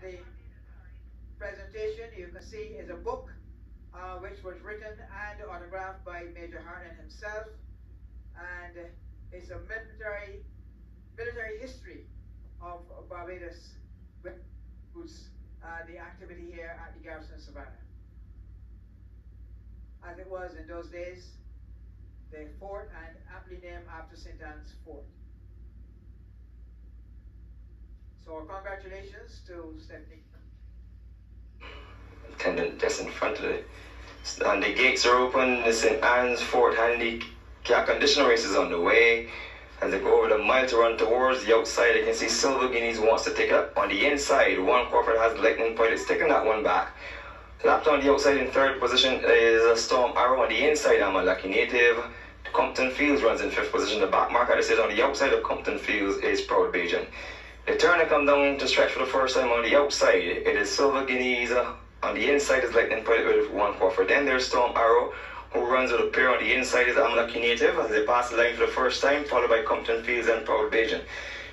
the presentation, you can see is a book uh, which was written and autographed by Major Harlan himself, and it's a military military history of Barbados, who's uh, the activity here at the Garrison Savannah. As it was in those days, the fort and aptly named after St. Anne's Fort. So congratulations to Stephanie. Attendant just in front of it. And the gates are open, the St. Anne's Fort Handy air conditioner race is on the way. As they go over the mile to run towards the outside, you can see Silver Guineas wants to take it up. On the inside, one Crawford has Lightning Pilot, it's taking that one back. Lapped on the outside in third position is a Storm Arrow. On the inside, I'm a Lucky Native. Compton Fields runs in fifth position. The back marker says on the outside of Compton Fields is Proud Bajan. The turn to come down to stretch for the first time on the outside. It is Silver Guineas. Uh, on the inside is Lightning Pilot with one Crawford. Then there's Storm Arrow, who runs with a pair on the inside is Amalaki Native as they pass the line for the first time, followed by Compton Fields and Proud Bajan.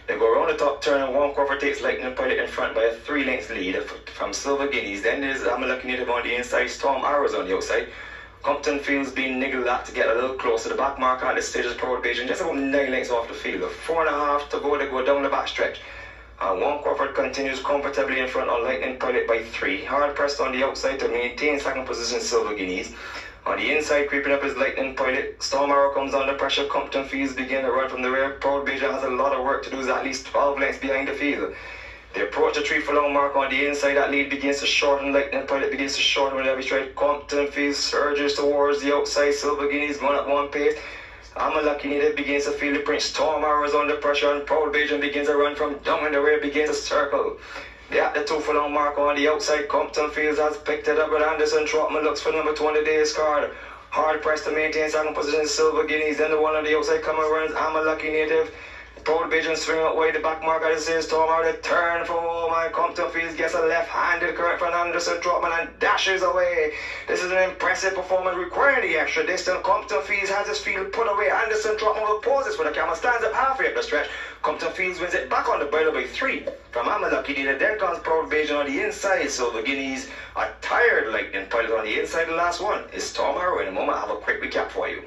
They go around the top turn and one Crawford takes Lightning Pilot in front by a three lengths lead from Silver Guineas. Then there's Amalaki Native on the inside, Storm Arrows on the outside. Compton Fields being niggled at to get a little closer. To the back marker at this stage is Proud Bajan, just about nine lengths off the field. Four and a half to go, they go down the back stretch. And one Crawford continues comfortably in front on Lightning Pilot by three. Hard pressed on the outside to maintain second position Silver Guineas. On the inside, creeping up is Lightning Pilot. Storm Arrow comes under pressure. Compton Fields begin to run from the rear. Proud Bajan has a lot of work to do. Is at least 12 lengths behind the field. They approach the three furlong mark on the inside. That lead begins to shorten. Lightning Pilot begins to shorten with every stride. Compton Fields surges towards the outside. Silver Guineas going at one pace. Amalaki Native begins to feel the print. Storm Arrows under pressure and Proud Bajan begins to run from down in the rear, begins to circle. They at the two furlong mark on the outside. Compton Fields has picked it up but Anderson Trotman looks for number 20 days card. Hard pressed to maintain second position. Silver Guineas. Then the one on the outside coming runs. I'm a lucky Native. Proud Bajan swing out wide. The back marker is says Storm Arrow. Turn and Compton Fields gets a left-handed correct from Anderson Trotman and dashes away. This is an impressive performance requiring the extra distance. Compton Fields has his field put away. Anderson Trotman will poses for the camera. Stands up halfway up the stretch. Compton Fields wins it back on the bridle by three from Amalaki. Then comes Proud Bajan on the inside. So the Guineas are tired lightning pilot on the inside. The last one is Storm Arrow. In a moment, I'll have a quick recap for you.